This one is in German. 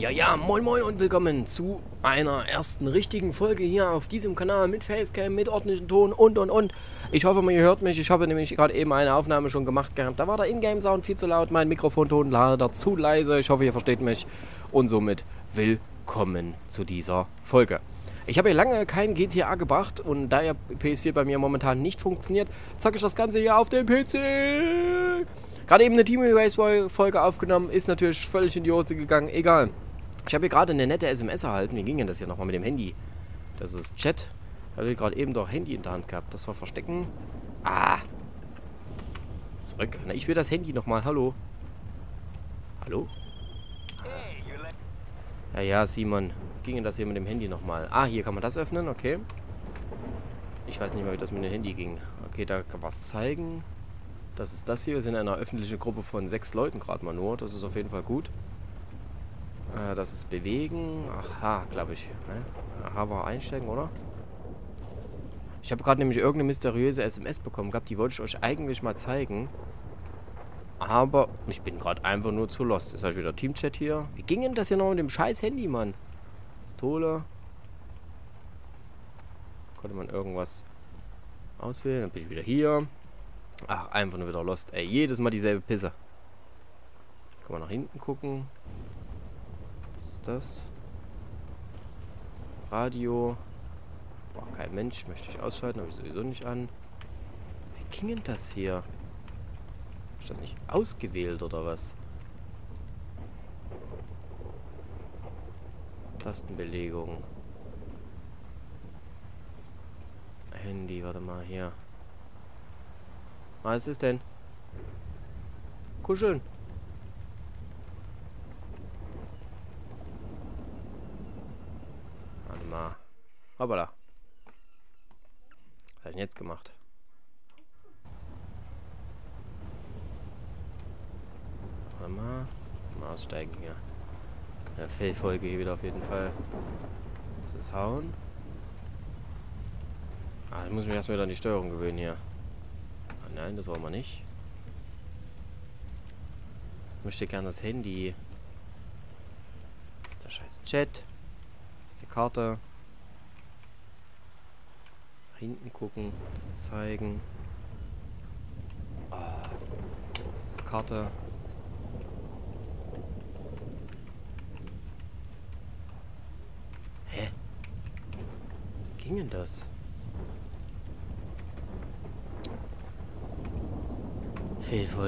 Ja, ja, moin moin und willkommen zu einer ersten richtigen Folge hier auf diesem Kanal mit Facecam, mit ordentlichem Ton und und und. Ich hoffe ihr hört mich. Ich habe nämlich gerade eben eine Aufnahme schon gemacht gehabt. Da war der Ingame-Sound viel zu laut, mein Mikrofonton leider zu leise. Ich hoffe, ihr versteht mich. Und somit willkommen zu dieser Folge. Ich habe hier lange kein GTA gebracht und da ja PS4 bei mir momentan nicht funktioniert, zocke ich das Ganze hier auf dem PC. Gerade eben eine Team Race Folge aufgenommen, ist natürlich völlig in die Hose gegangen, egal. Ich habe hier gerade eine nette SMS erhalten. Wie ging denn das hier nochmal mit dem Handy? Das ist Chat. Ich hatte gerade eben doch Handy in der Hand gehabt. Das war Verstecken. Ah. Zurück. Na, ich will das Handy nochmal. Hallo. Hallo? Ja, ja, Simon. Ging denn das hier mit dem Handy nochmal? Ah, hier kann man das öffnen. Okay. Ich weiß nicht mehr, wie das mit dem Handy ging. Okay, da kann was zeigen. Das ist das hier. Wir sind in einer öffentlichen Gruppe von sechs Leuten gerade mal nur. Das ist auf jeden Fall gut. Äh, das ist Bewegen. Aha, glaube ich. Ne? Aha, war einsteigen, oder? Ich habe gerade nämlich irgendeine mysteriöse SMS bekommen gehabt. Die wollte ich euch eigentlich mal zeigen. Aber ich bin gerade einfach nur zu lost. Ist halt wieder Teamchat hier. Wie ging denn das hier noch mit dem scheiß Handy, Mann? Pistole. Konnte man irgendwas auswählen. Dann bin ich wieder hier. Ach, einfach nur wieder Lost. Ey, jedes Mal dieselbe Pisse. Kann man nach hinten gucken. Was ist das? Radio. Boah, kein Mensch. Möchte ich ausschalten. Habe ich sowieso nicht an. Wie ging denn das hier? Ich das nicht ausgewählt oder was? Tastenbelegung. Handy, warte mal, hier. Was ist denn? Kuscheln. Warte mal. Hoppala. Was hat denn jetzt gemacht? Warte mal. Mal aussteigen hier. Der Fellfolge hier wieder auf jeden Fall. Das ist hauen. Ah, ich muss mich erstmal wieder an die Steuerung gewöhnen hier. Nein, das wollen wir nicht. Ich möchte gerne das Handy. Das ist der scheiß Chat. Das ist die Karte. Hinten gucken. Das zeigen. Oh, das ist Karte. Hä? Ging denn das? Fehlfolge.